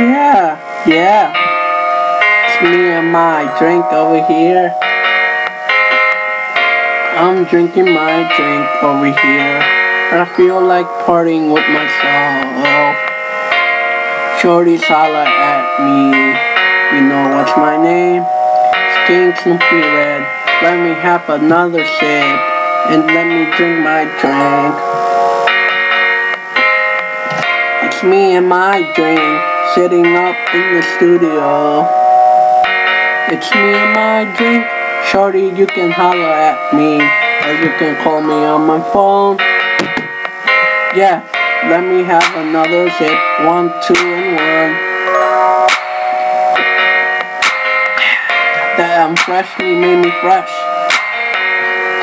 Yeah, yeah. It's me and my drink over here. I'm drinking my drink over here. And I feel like partying with myself. Shorty's holla at me. You know what's my name? Skink Snoopy Red. Let me have another sip. And let me drink my drink. It's me and my drink. Sitting up in the studio. It's me and my drink. Shorty, you can holler at me. Or you can call me on my phone. Yeah, let me have another sip. One, two, and one. Damn, freshly made me fresh.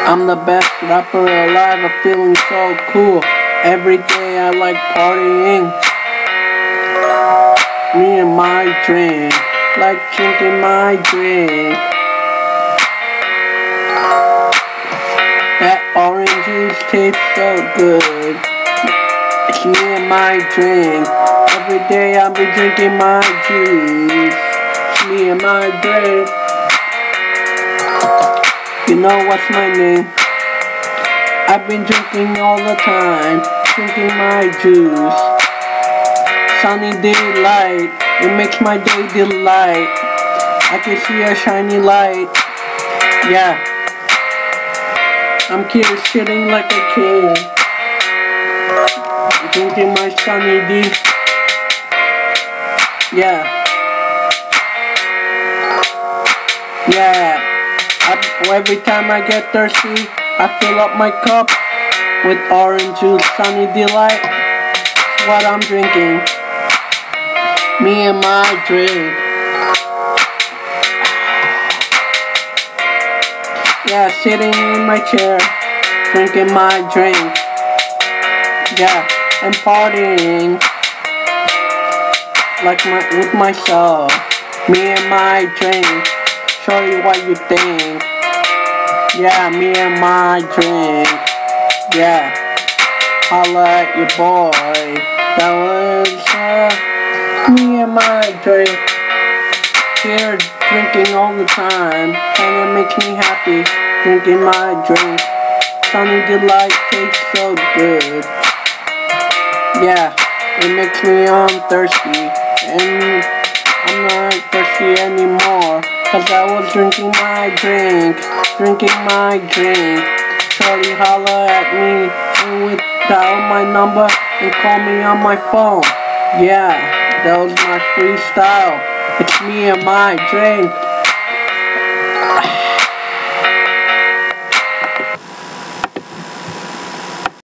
I'm the best rapper alive. I'm feeling so cool. Every day I like partying. Me and my drink, like drinking my drink. That orange juice tastes so good. It's me and my drink. Every day I'll be drinking my juice. It's me and my drink. You know what's my name? I've been drinking all the time, drinking my juice. Sunny Delight, it makes my day delight. I can see a shiny light. Yeah. I'm here sitting like a king. Drinking my Sunny D. Yeah. Yeah. I, oh, every time I get thirsty, I fill up my cup with orange juice, Sunny Delight. What I'm drinking. Me and my drink. Yeah, sitting in my chair, drinking my drink. Yeah, and partying like my with myself. Me and my drink. Show you what you think. Yeah, me and my drink. Yeah, holla at your boy. That my drink. Here drinking all the time, and it makes me happy. Drinking my drink. Sunny delight tastes so good. Yeah, it makes me um thirsty, and I'm not thirsty anymore. Cause I was drinking my drink, drinking my drink. Shorty holla at me and with my number and call me on my phone. Yeah, that was my freestyle. It's me and my drink.